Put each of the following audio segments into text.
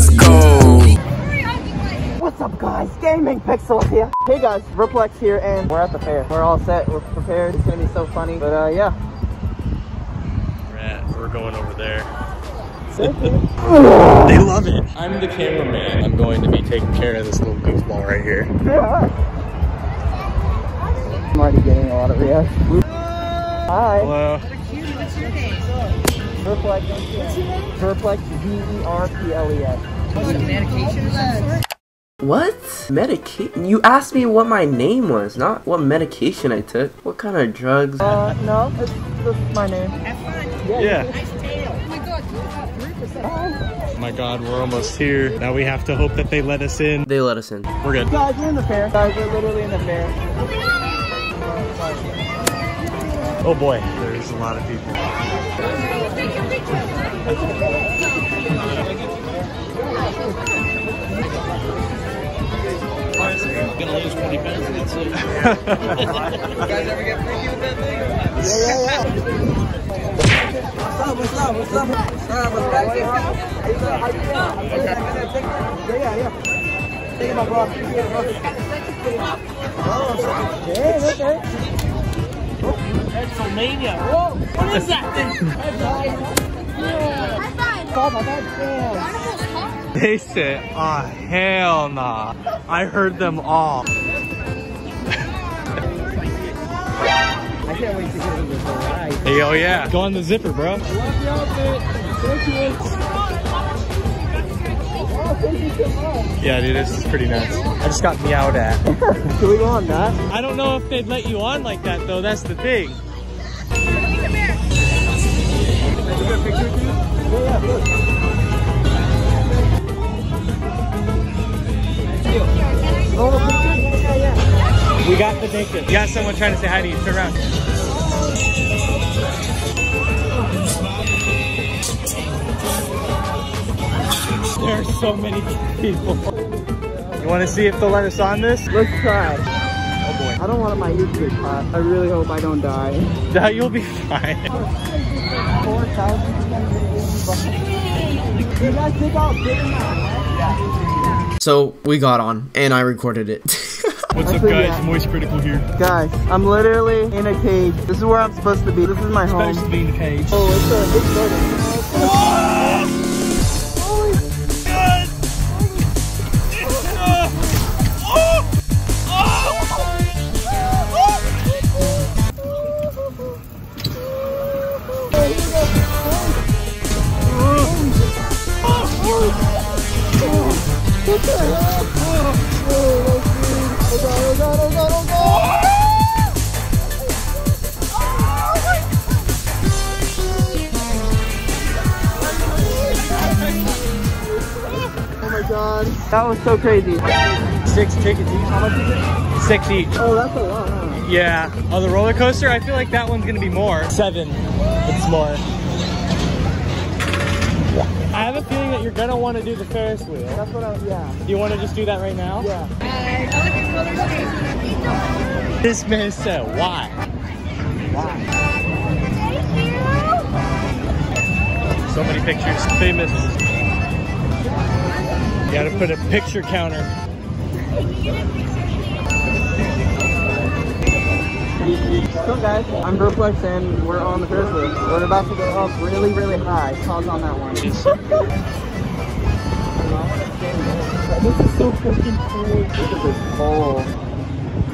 Let's go. What's up guys? Gaming Pixel here. Hey guys, Verplex here and we're at the fair. We're all set, we're prepared. It's gonna be so funny. But uh yeah. We're at, we're going over there. they love it. I'm the cameraman. I'm going to be taking care of this little goofball right here. Yeah. I'm already getting a lot of reactions. Hi. Hello. Verplex. Verplex, V-E-R-P-L-E-S. What? Medication? You asked me what my name was, not what medication I took. What kind of drugs? Uh, no, it's, this my name. Yeah. Oh my god, we're almost here. Now we have to hope that they let us in. They let us in. We're good. Guys, we're in the fair. Guys, we're literally in the fair. Oh Oh, boy, there's a lot of people. Gonna lose 20 pounds again soon. Yeah, yeah, yeah. What's up, what's up, what's up? What's up, what's up? Yeah, yeah, yeah. Take it, my bro. Take it, bro. Oh, okay, okay. Pennsylvania. Whoa! What is that thing? My God, damn. They said, oh hell nah. I heard them all. I can't wait to get into this ride. Hey, oh yeah. Go on the zipper, bro. Yeah, dude, this is pretty nuts. I just got meowed at. Can we go on that? I don't know if they'd let you on like that though, that's the thing. Yeah, yeah, look. Oh. We got the picture. You got someone trying to say hi to you. Turn around. There are so many people. You want to see if they'll let us on this? Let's try. Oh boy. I don't want my ears to get caught. I really hope I don't die. Nah, you'll be fine. 4,000 You guys think I'll fit in that? So we got on, and I recorded it. What's up guys? yeah. Moist Critical here. Guys, I'm literally in a cage. This is where I'm supposed to be. This is my home. Supposed to be in the cage. Oh, it's a big building. That was so crazy. Six tickets each. How much is it? Six each. Oh, that's a lot, huh? Yeah. Oh, the roller coaster, I feel like that one's gonna be more. Seven. It's more. I have a feeling that you're gonna want to do the Ferris wheel. That's what I, yeah. Do you want to just do that right now? Yeah. This man said, "Why? why? So many pictures. Famous. You gotta put a picture counter. So guys, I'm Brooklyn and we're on the Ferris wheel. We're about to go up really, really high. Pause on that one. this is so freaking cool. Look at this pole.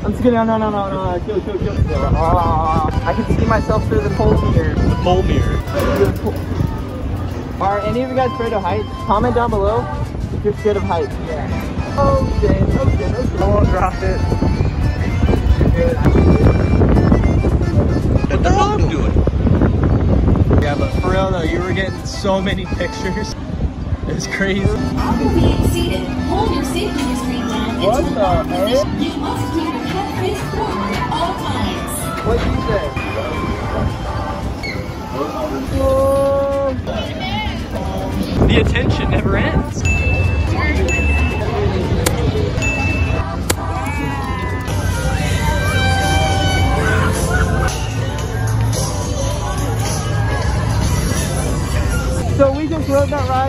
I'm just kidding. No, no, no, no, no. Kill, kill, kill, kill. Ah, I can see myself through the pole here. The pole mirror. Are any of you guys afraid of heights? Comment down below if you're scared of heights. Yeah. Oh, shit. Oh, shit. Oh, shit. I won't drop it. Let the rock do it. Yeah, but for real though, you were getting so many pictures. It's crazy. Photography exceeded. Hold your safety restraint down What until the all heck? position. You must keep your head faced forward at all times. What did you say? The attention never ends.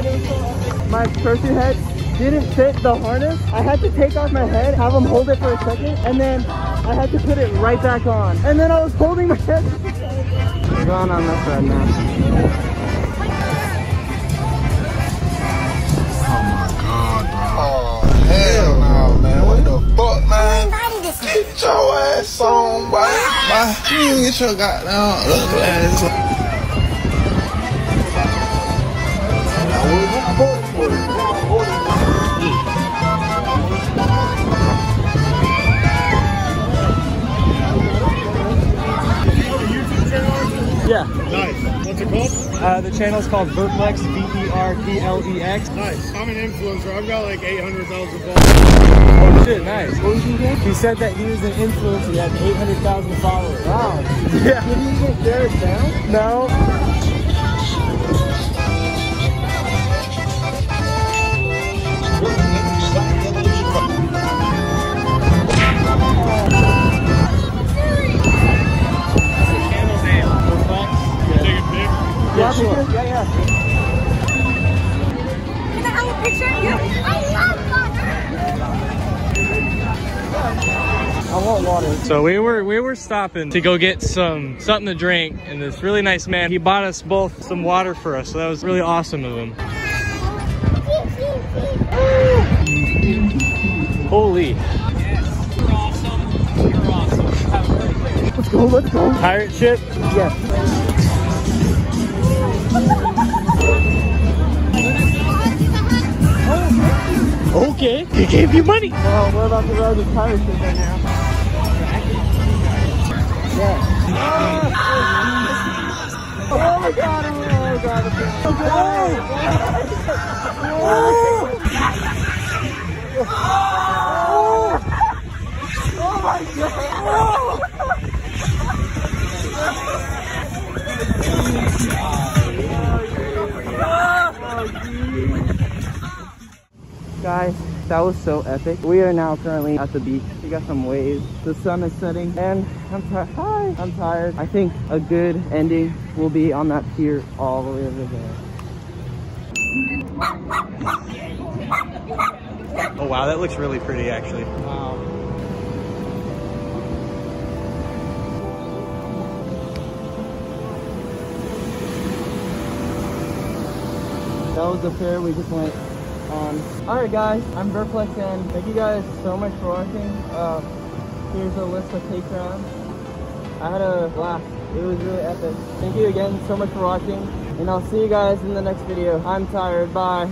Epic. My parachute head didn't fit the harness. I had to take off my head, have him hold it for a second, and then I had to put it right back on. And then I was holding my head. We're going on this ride now. Oh, hell man. What the fuck, man? Get your ass on, boy. Bye. You get your goddamn ugly ass on. Yeah. Nice. What's it called? Uh, the channel's called Verplex, V-E-R-P-L-E-X. Nice. I'm an influencer. I've got like 800,000 followers. Oh shit, nice. What was he doing? He said that he was an influencer. He had 800,000 followers. Wow. Yeah. Did you get Jared down? No. So we were we were stopping to go get some something to drink, and this really nice man he bought us both some water for us. So that was really awesome of him. Holy. Super awesome. Let's go, let's go. Pirate ship? Yes. Okay. He gave you money. Well, we're about to ride the pirate ship right now. Yeah. Oh my god, oh my god. Oh, oh my god. Guys, that was so epic. We are now currently at the beach. We got some waves. The sun is setting and I'm tired. Hi, I'm tired. I think a good ending will be on that pier all the way over there. Oh wow, that looks really pretty actually. Wow. That was the fair we just went Alright guys, I'm Verplex and thank you guys so much for watching. Uh, here's a list of rounds. I had a blast. It was really epic. Thank you again so much for watching and I'll see you guys in the next video. I'm tired. Bye.